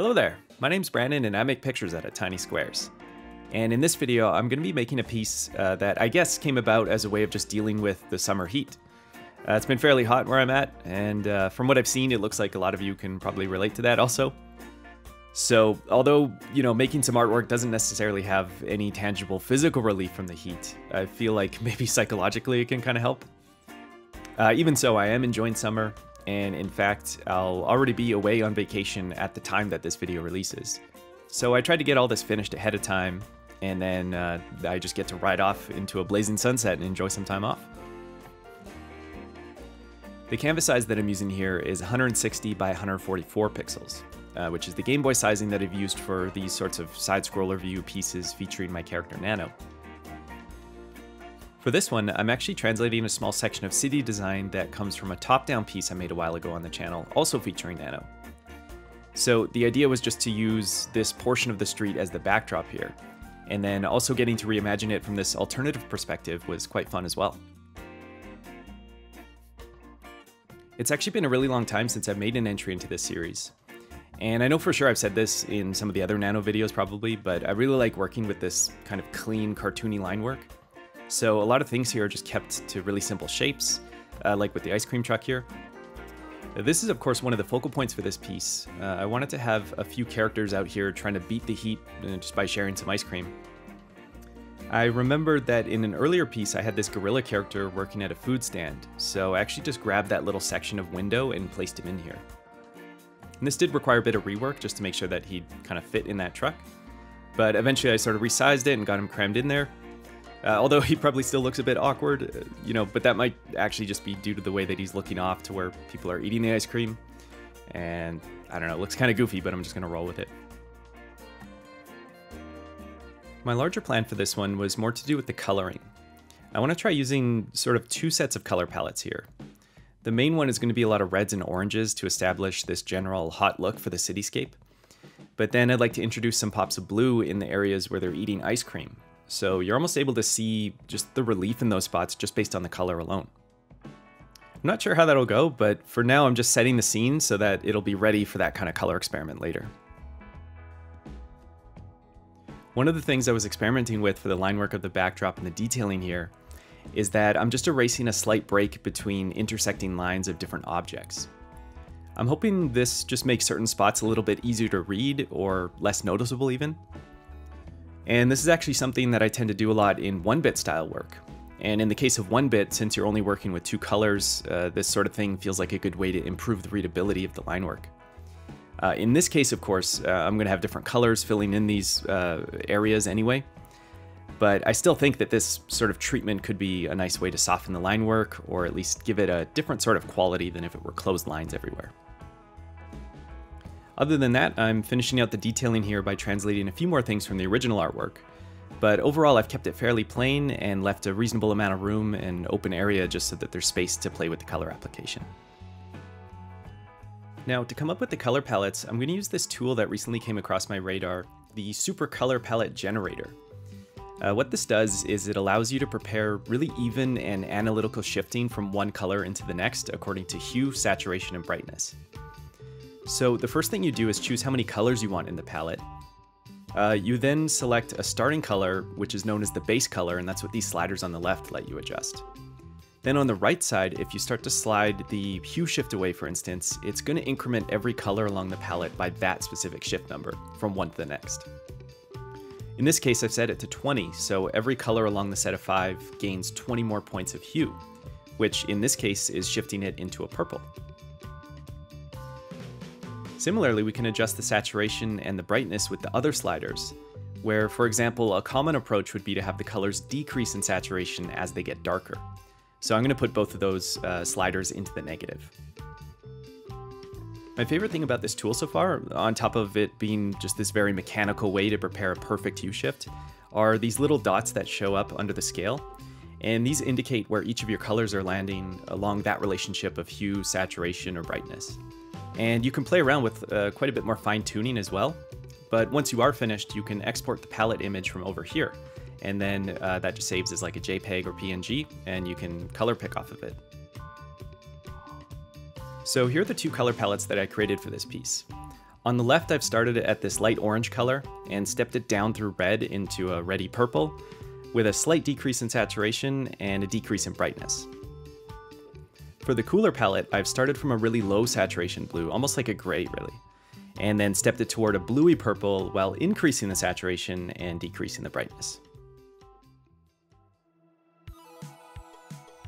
Hello there, my name's Brandon and I make pictures out of Tiny Squares. And in this video, I'm going to be making a piece uh, that I guess came about as a way of just dealing with the summer heat. Uh, it's been fairly hot where I'm at, and uh, from what I've seen, it looks like a lot of you can probably relate to that also. So, although, you know, making some artwork doesn't necessarily have any tangible physical relief from the heat, I feel like maybe psychologically it can kind of help. Uh, even so, I am enjoying summer, and in fact, I'll already be away on vacation at the time that this video releases. So I tried to get all this finished ahead of time, and then uh, I just get to ride off into a blazing sunset and enjoy some time off. The canvas size that I'm using here is 160 by 144 pixels, uh, which is the Game Boy sizing that I've used for these sorts of side-scroller view pieces featuring my character Nano. For this one, I'm actually translating a small section of city design that comes from a top-down piece I made a while ago on the channel, also featuring Nano. So the idea was just to use this portion of the street as the backdrop here, and then also getting to reimagine it from this alternative perspective was quite fun as well. It's actually been a really long time since I've made an entry into this series. And I know for sure I've said this in some of the other Nano videos probably, but I really like working with this kind of clean, cartoony line work. So a lot of things here are just kept to really simple shapes, uh, like with the ice cream truck here. This is of course one of the focal points for this piece. Uh, I wanted to have a few characters out here trying to beat the heat uh, just by sharing some ice cream. I remembered that in an earlier piece I had this gorilla character working at a food stand, so I actually just grabbed that little section of window and placed him in here. And this did require a bit of rework just to make sure that he'd kind of fit in that truck, but eventually I sort of resized it and got him crammed in there, uh, although he probably still looks a bit awkward, uh, you know, but that might actually just be due to the way that he's looking off to where people are eating the ice cream. And I don't know, it looks kind of goofy, but I'm just going to roll with it. My larger plan for this one was more to do with the coloring. I want to try using sort of two sets of color palettes here. The main one is going to be a lot of reds and oranges to establish this general hot look for the cityscape. But then I'd like to introduce some pops of blue in the areas where they're eating ice cream, so you're almost able to see just the relief in those spots just based on the color alone. I'm not sure how that'll go, but for now I'm just setting the scene so that it'll be ready for that kind of color experiment later. One of the things I was experimenting with for the line work of the backdrop and the detailing here is that I'm just erasing a slight break between intersecting lines of different objects. I'm hoping this just makes certain spots a little bit easier to read or less noticeable even. And this is actually something that I tend to do a lot in 1-bit style work. And in the case of 1-bit, since you're only working with two colors, uh, this sort of thing feels like a good way to improve the readability of the line work. Uh, in this case, of course, uh, I'm going to have different colors filling in these uh, areas anyway. But I still think that this sort of treatment could be a nice way to soften the line work, or at least give it a different sort of quality than if it were closed lines everywhere. Other than that, I'm finishing out the detailing here by translating a few more things from the original artwork, but overall I've kept it fairly plain and left a reasonable amount of room and open area just so that there's space to play with the color application. Now, to come up with the color palettes, I'm going to use this tool that recently came across my radar, the Super Color Palette Generator. Uh, what this does is it allows you to prepare really even and analytical shifting from one color into the next according to hue, saturation, and brightness. So the first thing you do is choose how many colors you want in the palette. Uh, you then select a starting color, which is known as the base color, and that's what these sliders on the left let you adjust. Then on the right side, if you start to slide the hue shift away, for instance, it's going to increment every color along the palette by that specific shift number, from one to the next. In this case, I've set it to 20, so every color along the set of 5 gains 20 more points of hue, which in this case is shifting it into a purple. Similarly, we can adjust the saturation and the brightness with the other sliders, where, for example, a common approach would be to have the colors decrease in saturation as they get darker. So I'm going to put both of those uh, sliders into the negative. My favorite thing about this tool so far, on top of it being just this very mechanical way to prepare a perfect hue shift, are these little dots that show up under the scale. And these indicate where each of your colors are landing along that relationship of hue, saturation, or brightness. And you can play around with uh, quite a bit more fine tuning as well. But once you are finished, you can export the palette image from over here. And then uh, that just saves as like a JPEG or PNG, and you can color pick off of it. So here are the two color palettes that I created for this piece. On the left, I've started it at this light orange color and stepped it down through red into a reddy purple with a slight decrease in saturation and a decrease in brightness. For the cooler palette, I've started from a really low saturation blue, almost like a gray really, and then stepped it toward a bluey purple while increasing the saturation and decreasing the brightness.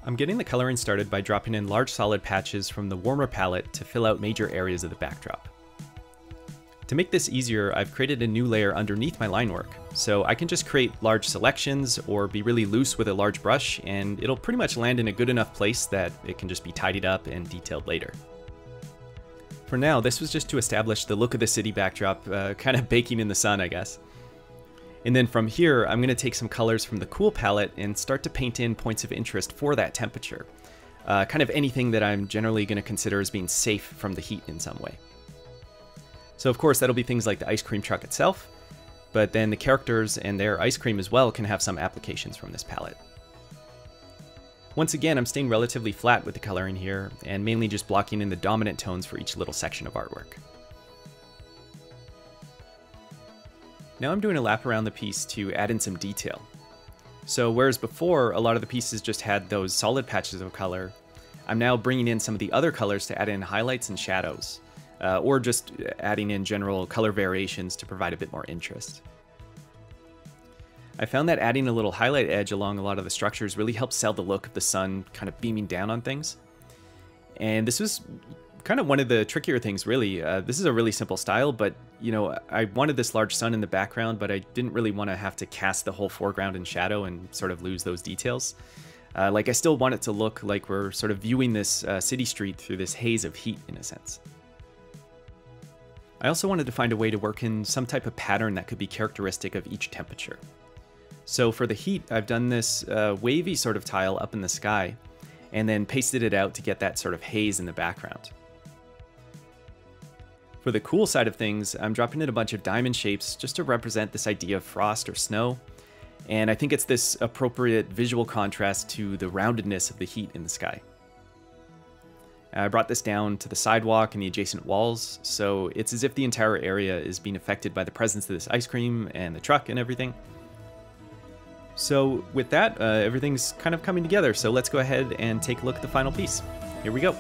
I'm getting the coloring started by dropping in large solid patches from the warmer palette to fill out major areas of the backdrop. To make this easier, I've created a new layer underneath my line work, so I can just create large selections or be really loose with a large brush and it'll pretty much land in a good enough place that it can just be tidied up and detailed later. For now, this was just to establish the look of the city backdrop, uh, kind of baking in the sun, I guess. And then from here, I'm going to take some colors from the cool palette and start to paint in points of interest for that temperature. Uh, kind of anything that I'm generally going to consider as being safe from the heat in some way. So of course that'll be things like the ice cream truck itself, but then the characters and their ice cream as well can have some applications from this palette. Once again, I'm staying relatively flat with the coloring here, and mainly just blocking in the dominant tones for each little section of artwork. Now I'm doing a lap around the piece to add in some detail. So whereas before, a lot of the pieces just had those solid patches of color, I'm now bringing in some of the other colors to add in highlights and shadows uh, or just adding in general color variations to provide a bit more interest. I found that adding a little highlight edge along a lot of the structures really helps sell the look of the sun kind of beaming down on things. And this was kind of one of the trickier things really. Uh, this is a really simple style, but you know, I wanted this large sun in the background, but I didn't really want to have to cast the whole foreground in shadow and sort of lose those details. Uh, like I still want it to look like we're sort of viewing this uh, city street through this haze of heat in a sense. I also wanted to find a way to work in some type of pattern that could be characteristic of each temperature. So for the heat, I've done this uh, wavy sort of tile up in the sky, and then pasted it out to get that sort of haze in the background. For the cool side of things, I'm dropping in a bunch of diamond shapes just to represent this idea of frost or snow, and I think it's this appropriate visual contrast to the roundedness of the heat in the sky. I brought this down to the sidewalk and the adjacent walls, so it's as if the entire area is being affected by the presence of this ice cream and the truck and everything. So with that, uh, everything's kind of coming together, so let's go ahead and take a look at the final piece. Here we go.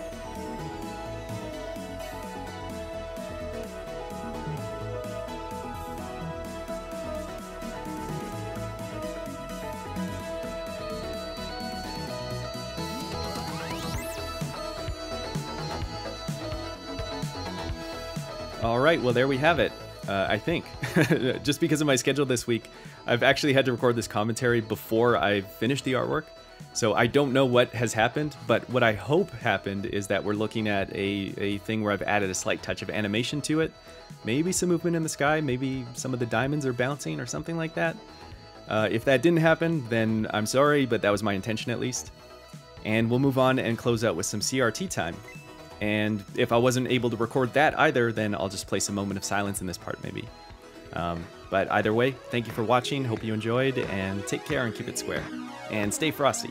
All right, well, there we have it. Uh, I think. Just because of my schedule this week, I've actually had to record this commentary before I finished the artwork. So I don't know what has happened, but what I hope happened is that we're looking at a, a thing where I've added a slight touch of animation to it. Maybe some movement in the sky, maybe some of the diamonds are bouncing or something like that. Uh, if that didn't happen, then I'm sorry, but that was my intention at least. And we'll move on and close out with some CRT time. And if I wasn't able to record that either, then I'll just place a moment of silence in this part maybe. Um, but either way, thank you for watching, hope you enjoyed, and take care and keep it square. And stay frosty.